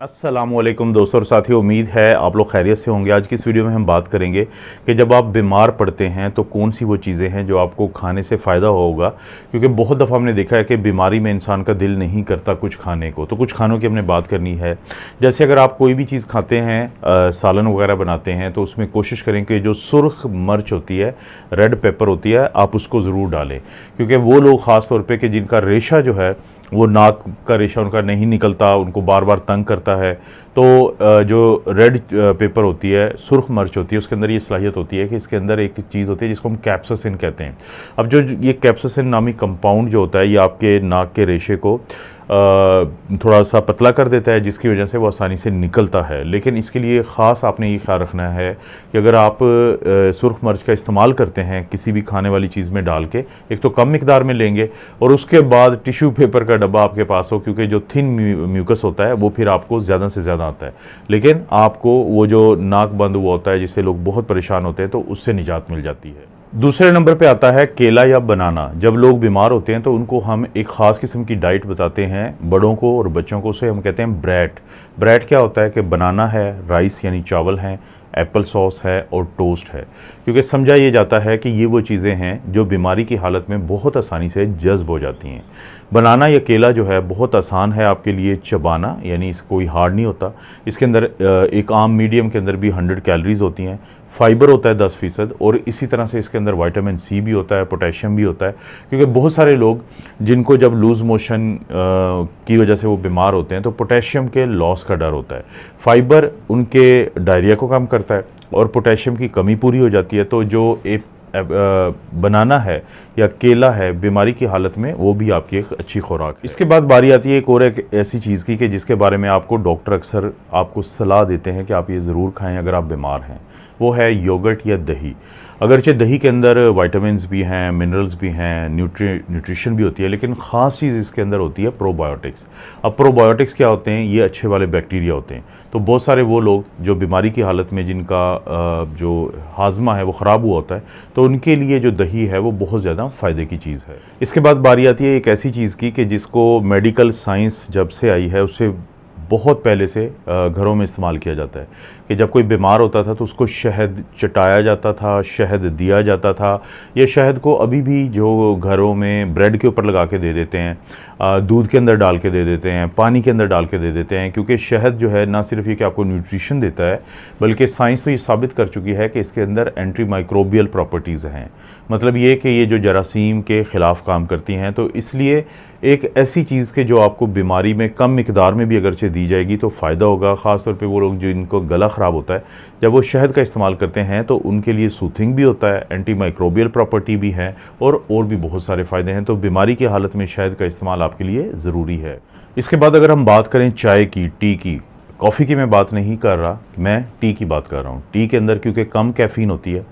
असलम दोस्तों और साथियों उम्मीद है आप लोग खैरियत से होंगे। आज की इस वीडियो में हम बात करेंगे कि जब आप बीमार पड़ते हैं तो कौन सी वो चीज़ें हैं जो आपको खाने से फ़ायदा होगा? क्योंकि बहुत दफ़ा हमने देखा है कि बीमारी में इंसान का दिल नहीं करता कुछ खाने को। तो कुछ खानों की हमने बात करनी है। जैसे अगर आप कोई भी चीज़ खाते हैं सालन वगैरह बनाते हैं तो उसमें कोशिश करें कि जो सुर्ख मर्च होती है, रेड पेपर होती है, आप उसको ज़रूर डालें। क्योंकि वो लोग ख़ास तौर पर कि जिनका रेशा जो है वो नाक का रेशा उनका नहीं निकलता उनको बार बार तंग करता है। तो जो रेड पेपर होती है, सुर्ख मर्च होती है, उसके अंदर ये सलाहियत होती है कि इसके अंदर एक चीज़ होती है जिसको हम कैप्सासिन कहते हैं। अब जो ये कैप्सासिन नामी कंपाउंड जो होता है, ये आपके नाक के रेशे को थोड़ा सा पतला कर देता है, जिसकी वजह से वो आसानी से निकलता है। लेकिन इसके लिए ख़ास आपने ये ख्याल रखना है कि अगर आप सुर्ख मर्च का इस्तेमाल करते हैं किसी भी खाने वाली चीज़ में डाल के, एक तो कम मकदार में लेंगे और उसके बाद टिश्यू पेपर का डब्बा आपके पास हो, क्योंकि जो थिन म्यूकस होता है, वो फिर आपको ज़्यादा से ज़्यादा आता है। लेकिन आपको वो जो नाक बंद हुआ होता है, जिससे लोग बहुत परेशान होते हैं तो उससे निजात मिल जाती है। दूसरे नंबर पे आता है केला या बनाना। जब लोग बीमार होते हैं तो उनको हम एक ख़ास किस्म की डाइट बताते हैं बड़ों को और बच्चों को। उसे हम कहते हैं ब्रेड। ब्रेड क्या होता है कि बनाना है, राइस यानी चावल हैं एप्पल सॉस है और टोस्ट है। क्योंकि समझा ये जाता है कि ये वो चीज़ें हैं जो बीमारी की हालत में बहुत आसानी से जज्ब हो जाती हैं। बनाना या केला जो है बहुत आसान है आपके लिए चबाना, यानी इस कोई हार्ड नहीं होता। इसके अंदर एक आम मीडियम के अंदर भी हंड्रेड कैलरीज होती हैं। फाइबर होता है दस फ़ीसद, और इसी तरह से इसके अंदर वाइटामिन सी भी होता है, पोटेशियम भी होता है, क्योंकि बहुत सारे लोग जिनको जब लूज़ मोशन की वजह से वो बीमार होते हैं तो पोटेशियम के लॉस का डर होता है। फाइबर उनके डायरिया को कम करता है, और पोटेशियम की कमी पूरी हो जाती है तो जो एक बनाना है या केला है, बीमारी की हालत में, वो भी आपकी एक अच्छी खुराक इसके बाद बारी आती है एक और एक ऐसी चीज़ की कि जिसके बारे में आपको डॉक्टर अक्सर आपको सलाह देते हैं कि आप ये ज़रूर खाएँ अगर आप बीमार हैं। वो है योगर्ट या दही। अगरचे दही के अंदर वाइटामस भी हैं, मिनरल्स भी हैं, न्यूट्री, न्यूट्रिशन भी होती है, लेकिन ख़ास चीज़ इसके अंदर होती है प्रोबायोटिक्स। अब प्रोबायोटिक्स क्या होते हैं? ये अच्छे वाले बैक्टीरिया होते हैं। तो बहुत सारे वो लोग जो बीमारी की हालत में जिनका जो हाजमा है, वो ख़राब हुआ होता है तो उनके लिए जो दही है, वो बहुत ज़्यादा फ़ायदे की चीज़ है। इसके बाद बारी आती है एक ऐसी चीज़ की कि जिसको मेडिकल साइंस जब से आई है, उससे बहुत पहले से घरों में इस्तेमाल किया जाता है। कि जब कोई बीमार होता था तो उसको शहद चटाया जाता था, शहद दिया जाता था। या शहद को अभी भी जो घरों में ब्रेड के ऊपर लगा के दे देते हैं दूध के अंदर डाल के दे देते हैं, पानी के अंदर डाल के दे देते हैं, क्योंकि शहद जो है ना सिर्फ़ ये कि आपको न्यूट्रिशन देता है, बल्कि साइंस तो ये साबित कर चुकी है कि इसके अंदर एंटी माइक्रोबियल प्रॉपर्टीज़ हैं। मतलब ये कि ये जो जरासीम के ख़िलाफ़ काम करती हैं तो इसलिए एक ऐसी चीज़ के जो आपको बीमारी में कम मकदार में भी अगरचे दी जाएगी तो फ़ायदा होगा। ख़ास तौर पे वो लोग जिनको गला ख़राब होता है, जब वो शहद का इस्तेमाल करते हैं तो उनके लिए सूथिंग भी होता है एंटी माइक्रोबियल प्रॉपर्टी भी है, और और भी बहुत सारे फ़ायदे हैं। तो बीमारी की हालत में शहद का इस्तेमाल आपके लिए ज़रूरी है। इसके बाद अगर हम बात करें चाय की, टी की, कॉफ़ी की मैं बात नहीं कर रहा, मैं टी की बात कर रहा हूँ। टी के अंदर क्योंकि कम कैफ़ीन होती है,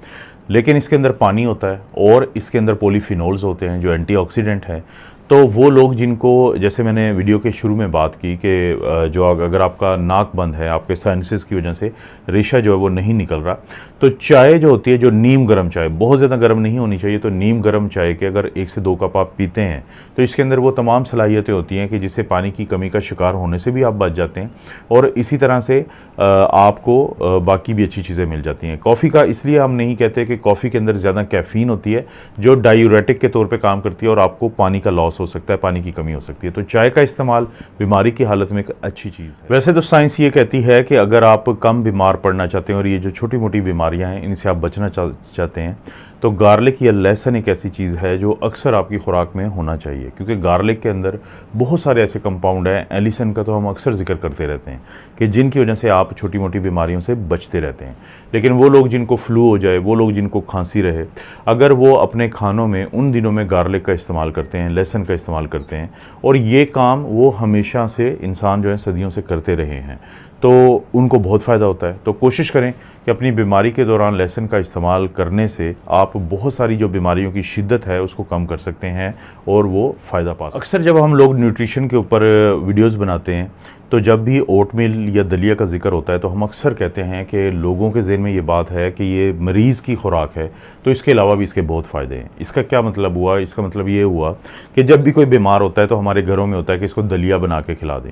लेकिन इसके अंदर पानी होता है, और इसके अंदर पोलीफिनोल्स होते हैं, जो एंटीऑक्सीडेंट हैं। तो वो लोग जिनको, जैसे मैंने वीडियो के शुरू में बात की कि जो अगर आपका नाक बंद है, आपके साइनसिस की वजह से रेशा जो है वो नहीं निकल रहा तो चाय जो होती है, जो नीम गर्म चाय, बहुत ज़्यादा गर्म नहीं होनी चाहिए तो नीम गर्म चाय के अगर एक से दो कप आप पीते हैं तो इसके अंदर वो तमाम सलाहियतें होती हैं कि जिससे पानी की कमी का शिकार होने से भी आप बच जाते हैं और इसी तरह से आपको बाकी भी अच्छी चीज़ें मिल जाती हैं। कॉफ़ी का इसलिए हम नहीं कहते कि कॉफ़ी के अंदर ज़्यादा कैफ़ीन होती है, जो डायूरेटिक के तौर पर काम करती है और आपको पानी का लॉस हो सकता है, पानी की कमी हो सकती है। तो चाय का इस्तेमाल बीमारी की हालत में एक अच्छी चीज़ है। वैसे तो साइंस ये कहती है कि अगर आप कम बीमार पड़ना चाहते हैं और ये जो छोटी मोटी बीमारियाँ हैं, इनसे आप बचना चाहते हैं तो गार्लिक या लहसन एक ऐसी चीज़ है जो अक्सर आपकी खुराक में होना चाहिए, क्योंकि गार्लिक के अंदर बहुत सारे ऐसे कंपाउंड हैं, एलिसन का तो हम अक्सर ज़िक्र करते रहते हैं कि जिनकी वजह से आप छोटी मोटी बीमारियों से बचते रहते हैं। लेकिन वो लोग जिनको फ्लू हो जाए, वो लोग जिनको खांसी रहे, अगर वो अपने खानों में उन दिनों में गार्लिक का इस्तेमाल करते हैं, लहसन का इस्तेमाल करते हैं, और ये काम वो हमेशा से इंसान जो है सदियों से करते रहे हैं। तो उनको बहुत फ़ायदा होता है। तो कोशिश करें कि अपनी बीमारी के दौरान लहसुन का इस्तेमाल करने से आप बहुत सारी जो बीमारियों की शिद्दत है, उसको कम कर सकते हैं और वो फ़ायदा पा अक्सर जब हम लोग न्यूट्रिशन के ऊपर वीडियोस बनाते हैं तो जब भी ओट मिल या दलिया का ज़िक्र होता है तो हम अक्सर कहते हैं कि लोगों के जहन में ये बात है कि ये मरीज़ की खुराक है तो इसके अलावा भी इसके बहुत फ़ायदे हैं। इसका क्या मतलब हुआ? इसका मतलब ये हुआ कि जब भी कोई बीमार होता है तो हमारे घरों में होता है कि इसको दलिया बना के खिला दें।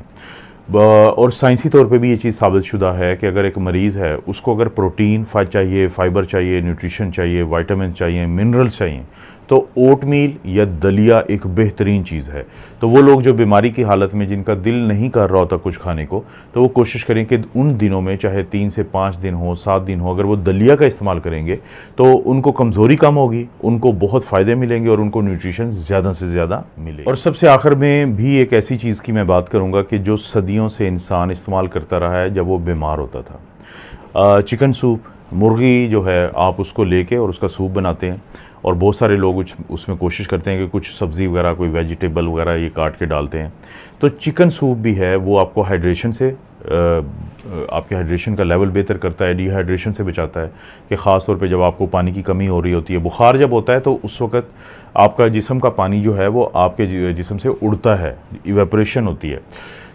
और साइंसी तौर पे भी ये चीज़ साबित शुदा है कि अगर एक मरीज़ है, उसको अगर प्रोटीन चाहिए, फाइबर चाहिए, न्यूट्रिशन चाहिए, वाइटामिन चाहिए, मिनरल्स चाहिए तो ओट मील या दलिया एक बेहतरीन चीज़ है। तो वो लोग जो बीमारी की हालत में जिनका दिल नहीं कर रहा होता कुछ खाने को तो वो कोशिश करें कि उन दिनों में, चाहे तीन से पाँच दिन हो, सात दिन हो, अगर वो दलिया का इस्तेमाल करेंगे तो उनको कमज़ोरी कम होगी, उनको बहुत फ़ायदे मिलेंगे और उनको न्यूट्रिशन ज़्यादा से ज़्यादा मिले और सबसे आखिर में भी एक ऐसी चीज़ की मैं बात करूँगा कि जो सदियों से इंसान इस्तेमाल करता रहा है, जब वो बीमार होता था। चिकन सूप, मुर्गी जो है, आप उसको लेके और उसका सूप बनाते हैं। और बहुत सारे लोग उसमें कोशिश करते हैं कि कुछ सब्ज़ी वगैरह, कोई वेजिटेबल वगैरह ये काट के डालते हैं। तो चिकन सूप भी है, वो आपको हाइड्रेशन से आपके हाइड्रेशन का लेवल बेहतर करता है डिहाइड्रेशन से बचाता है कि ख़ास तौर पे जब आपको पानी की कमी हो रही होती है, बुखार जब होता है तो उस वक्त आपका जिसम का पानी जो है वो आपके जिसम से उड़ता है इवेपरेशन होती है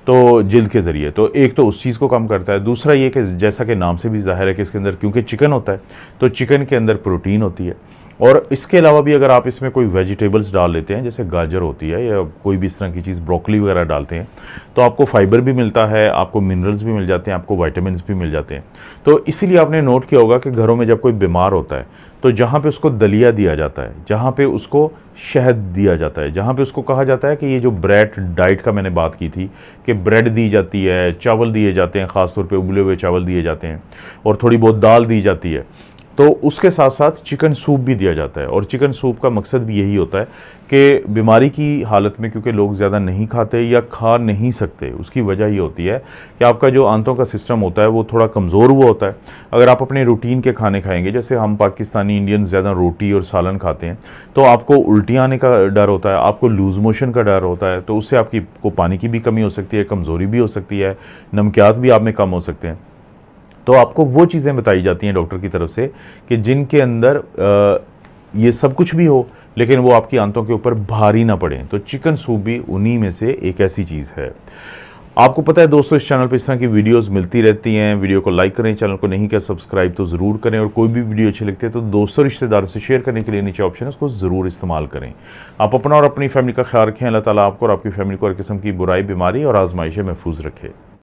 तो जल्द के ज़रिए। तो एक तो उस चीज़ को कम करता है, दूसरा ये कि जैसा कि नाम से भी ज़ाहिर है कि इसके अंदर, क्योंकि चिकन होता है तो चिकन के अंदर प्रोटीन होती है और इसके अलावा भी अगर आप इसमें कोई वेजिटेबल्स डाल लेते हैं, जैसे गाजर होती है या कोई भी इस तरह की चीज़ ब्रोकली वगैरह डालते हैं तो आपको फाइबर भी मिलता है, आपको मिनरल्स भी मिल जाते हैं, आपको वाइटामिन भी मिल जाते हैं। तो इसीलिए आपने नोट किया होगा कि घरों में जब कोई बीमार होता है तो जहाँ पे उसको दलिया दिया जाता है, जहाँ पे उसको शहद दिया जाता है, जहाँ पे उसको कहा जाता है कि ये जो ब्रेड डाइट का मैंने बात की थी, कि ब्रेड दी जाती है, चावल दिए जाते हैं, ख़ासतौर पे उबले हुए चावल दिए जाते हैं, और थोड़ी बहुत दाल दी जाती है तो उसके साथ साथ चिकन सूप भी दिया जाता है। और चिकन सूप का मकसद भी यही होता है कि बीमारी की हालत में, क्योंकि लोग ज़्यादा नहीं खाते या खा नहीं सकते, उसकी वजह ये होती है कि आपका जो आंतों का सिस्टम होता है वो थोड़ा कमज़ोर हुआ होता है। अगर आप अपने रूटीन के खाने खाएँगे, जैसे हम पाकिस्तानी इंडियन ज़्यादा रोटी और सालन खाते हैं तो आपको उल्टी आने का डर होता है, आपको लूज़ मोशन का डर होता है तो उससे आपकी को पानी की भी कमी हो सकती है, कमज़ोरी भी हो सकती है, नमकियात भी आप में कम हो सकते हैं। तो आपको वो चीज़ें बताई जाती हैं डॉक्टर की तरफ़ से कि जिनके अंदर आ, ये सब कुछ भी हो लेकिन वो आपकी आंतों के ऊपर भारी ना पड़े। तो चिकन सूप भी उन्हीं में से एक ऐसी चीज़ है। आपको पता है दोस्तों इस चैनल पर इस तरह की वीडियोस मिलती रहती हैं। वीडियो को लाइक करें चैनल को नहीं किया सब्सक्राइब तो ज़रूर करें और कोई भी वीडियो अच्छी लगती है तो दोस्तों रिश्तेदारों से शेयर करने के लिए नीचे ऑप्शन है उसको ज़रूर इस्तेमाल करें। आप अपना और अपनी फैमिली का ख्याल रखें अल्लाह ताला आपको और आपकी फैमिली को हर किस्म की बुराई बीमारी और आजमाइशें महफूज रखें।